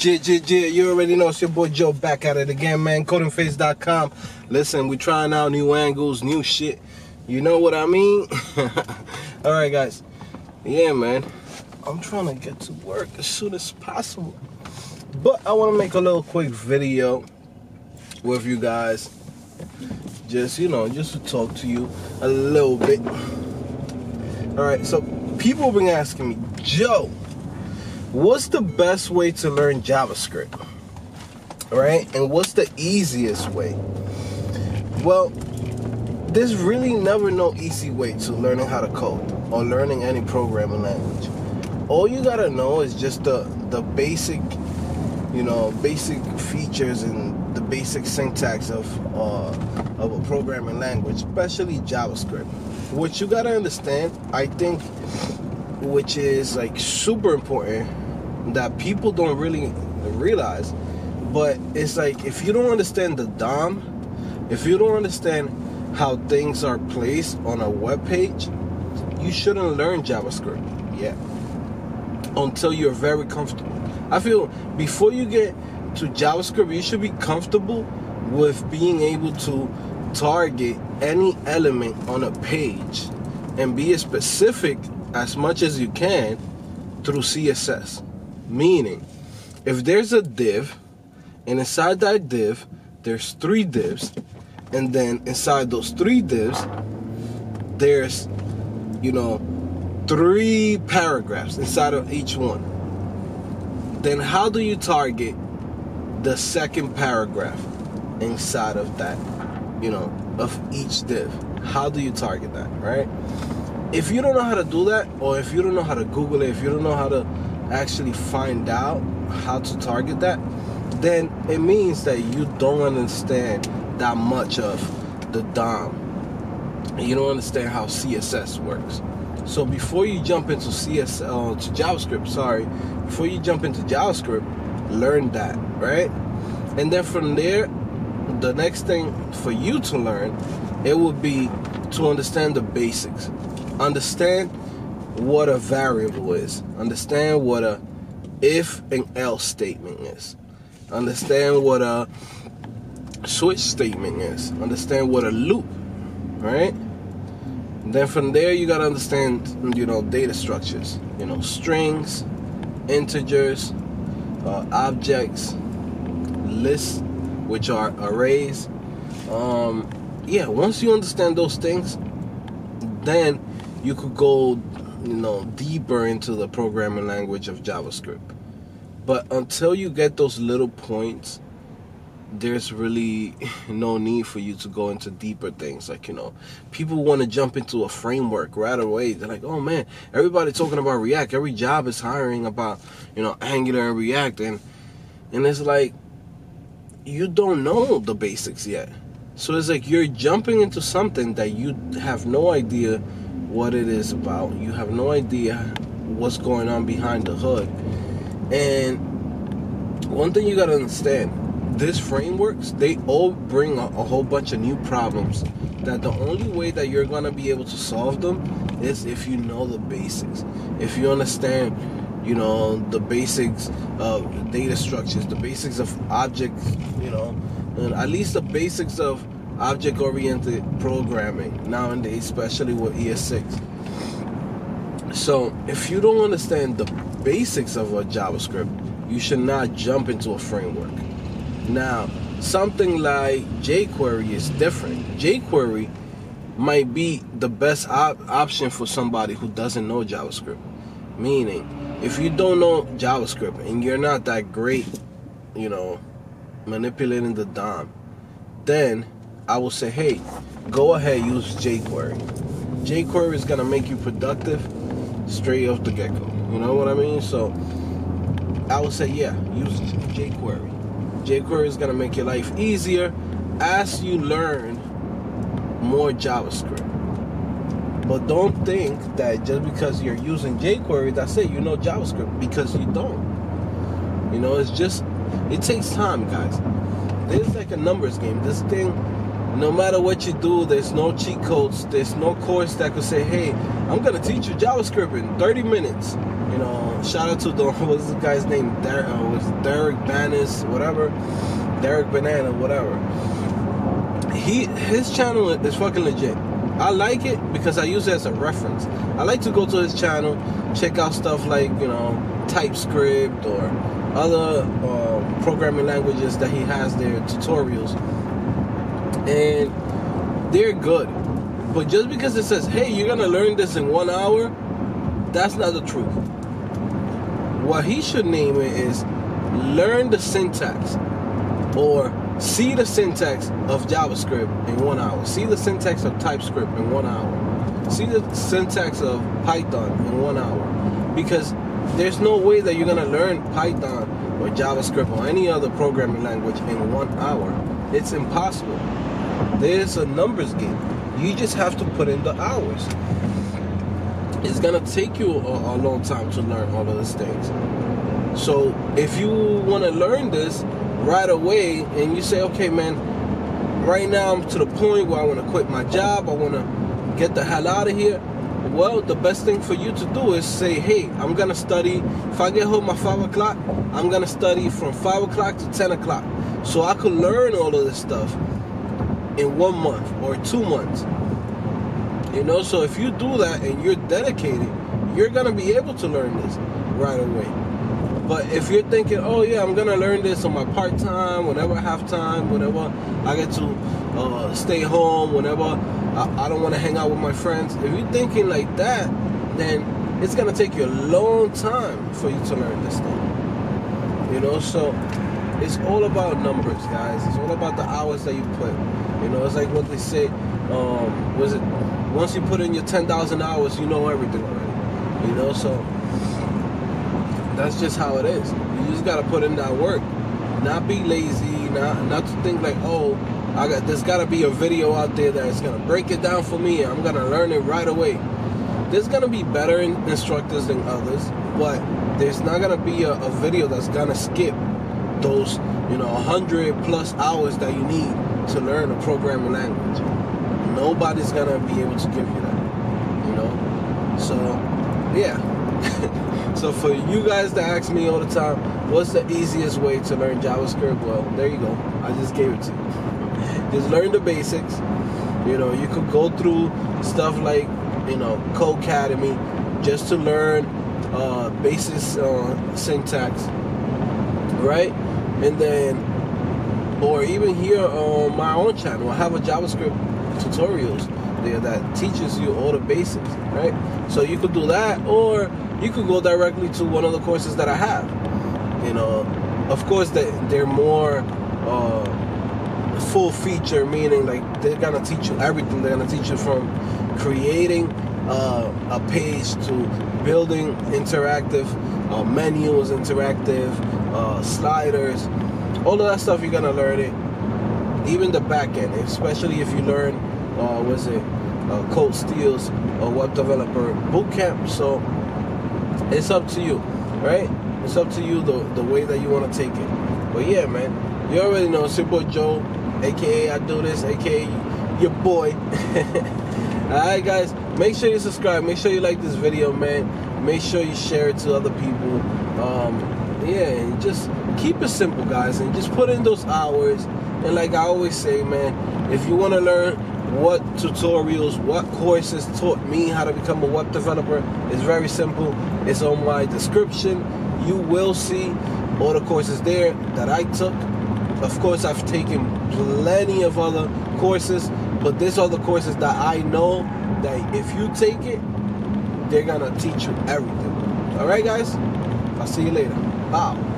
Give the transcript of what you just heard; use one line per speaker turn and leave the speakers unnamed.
J, J, J, you already know it's your boy Joe back at it again, man. Codingphase.com. Listen, we're trying out new angles, new shit. You know what I mean? All right, guys. Yeah, man. I'm trying to get to work as soon as possible. But I want to make a little quick video with you guys. Just, you know, just to talk to you a little bit. All right, so people have been asking me, Joe, what's the best way to learn JavaScript? Right? And what's the easiest way? Well, there's really never no easy way to learning how to code or learning any programming language. All you gotta know is just the the basic, you know, basic features and the basic syntax of uh, of a programming language, especially JavaScript. What you gotta understand, I think, which is like super important that people don't really realize. But it's like if you don't understand the DOM, if you don't understand how things are placed on a web page, you shouldn't learn JavaScript yet until you're very comfortable. I feel before you get to JavaScript, you should be comfortable with being able to target any element on a page and be specific as much as you can through CSS. Meaning, if there's a div, and inside that div, there's three divs, and then inside those three divs, there's, you know, three paragraphs inside of each one. Then how do you target the second paragraph inside of that, you know, of each div? How do you target that, right? If you don't know how to do that, or if you don't know how to Google it, if you don't know how to actually find out how to target that, then it means that you don't understand that much of the DOM. You don't understand how CSS works. So before you jump into CSS uh, to JavaScript, sorry, before you jump into JavaScript, learn that, right? And then from there, the next thing for you to learn, it would be to understand the basics. Understand what a variable is. Understand what a if and else statement is. Understand what a switch statement is. Understand what a loop, right? Then from there you gotta understand, you know, data structures. You know, strings, integers, uh, objects, lists, which are arrays. Um, yeah, once you understand those things, then you could go you know deeper into the programming language of JavaScript. But until you get those little points, there's really no need for you to go into deeper things. Like, you know, people want to jump into a framework right away. They're like, oh man, everybody talking about React. Every job is hiring about, you know, Angular and React. And, and it's like, you don't know the basics yet. So it's like you're jumping into something that you have no idea what it is about. You have no idea what's going on behind the hood. And one thing you got to understand these frameworks, they all bring a, a, whole bunch of new problems that the only way that you're going to be able to solve them is if you know the basics. If you understand, you know, the basics of data structures, the basics of objects, you know, and at least the basics of object oriented programming nowadays, especially with ES6. So, if you don't understand the basics of a JavaScript, you should not jump into a framework. Now, something like jQuery is different. jQuery might be the best op- option for somebody who doesn't know JavaScript. Meaning, if you don't know JavaScript and you're not that great, you know, manipulating the DOM, then I will say, hey, go ahead, use jQuery. jQuery is gonna make you productive straight off the get-go. You know what I mean? So I would say, yeah, use jQuery. jQuery is gonna make your life easier as you learn more JavaScript. But don't think that just because you're using jQuery, that's it, you know JavaScript, because you don't. You know, it's just, it takes time, guys. This is like a numbers game. This thing no matter what you do, there's no cheat codes. There's no course that could say, "Hey, I'm gonna teach you JavaScript in 30 minutes." You know, shout out to the what's the guy's name? Dar- uh, was Derek Banas, whatever, Derek Banana, whatever. He his channel is fucking legit. I like it because I use it as a reference. I like to go to his channel, check out stuff like you know TypeScript or other um, programming languages that he has there, tutorials, and they're good. But just because it says, "Hey, you're gonna learn this in one hour," that's not the truth. What he should name it is learn the syntax or see the syntax of JavaScript in one hour. See the syntax of TypeScript in one hour. See the syntax of Python in one hour. Because there's no way that you're gonna learn Python or JavaScript or any other programming language in one hour. It's impossible. There's a numbers game. You just have to put in the hours. It's gonna take you a, a long time to learn all of these things. So if you want to learn this right away, and you say, okay, man, right now I'm to the point where I want to quit my job, I want to get the hell out of here. Well, the best thing for you to do is say, hey, I'm gonna study. If I get home at five o'clock, I'm gonna study from five o'clock to ten o'clock, so I could learn all of this stuff in one month or two months. You know, so if you do that and you're dedicated, you're gonna be able to learn this right away. But if you're thinking, oh yeah, I'm gonna learn this on my part time, whenever I have time, whenever I get to uh, stay home, whenever I, I don't want to hang out with my friends, if you're thinking like that, then it's gonna take you a long time for you to learn this thing. You know, so it's all about numbers, guys. It's all about the hours that you put. You know, it's like what they say. Um, was it once you put in your ten thousand hours, you know everything already. You know, so that's just how it is. You just gotta put in that work. Not be lazy, not not to think like, oh, I got there's gotta be a video out there that's gonna break it down for me I'm gonna learn it right away. There's gonna be better instructors than others, but there's not gonna be a, a video that's gonna skip those, you know, hundred plus hours that you need to learn a programming language. Nobody's gonna be able to give you that. You know? So yeah. so for you guys that ask me all the time, what's the easiest way to learn JavaScript? Well, there you go. I just gave it to you. just learn the basics. You know, you could go through stuff like, you know, Codecademy just to learn uh, basic uh, syntax, right? And then, or even here on my own channel, I have a JavaScript tutorials there that teaches you all the basics, right? So you could do that, or you could go directly to one of the courses that I have. You know, of course, they, they're more uh, full feature, meaning like they're gonna teach you everything. They're gonna teach you from creating uh, a page to building interactive uh, menus, interactive uh, sliders, all of that stuff. You're gonna learn it. Even the back end, especially if you learn, uh, was it uh, Colt Steele's uh, web developer bootcamp. So it's up to you, right? It's up to you the, the way that you want to take it. But yeah, man, you already know boy Joe, aka I do this, aka your boy. Alright guys, make sure you subscribe, make sure you like this video, man. Make sure you share it to other people. Um, yeah, just keep it simple, guys, and just put in those hours. And like I always say, man, if you want to learn what tutorials, what courses taught me how to become a web developer. It's very simple. It's on my description. You will see all the courses there that I took. Of course, I've taken plenty of other courses, but these are the courses that I know that if you take it, they're gonna teach you everything. All right, guys. I'll see you later. 报。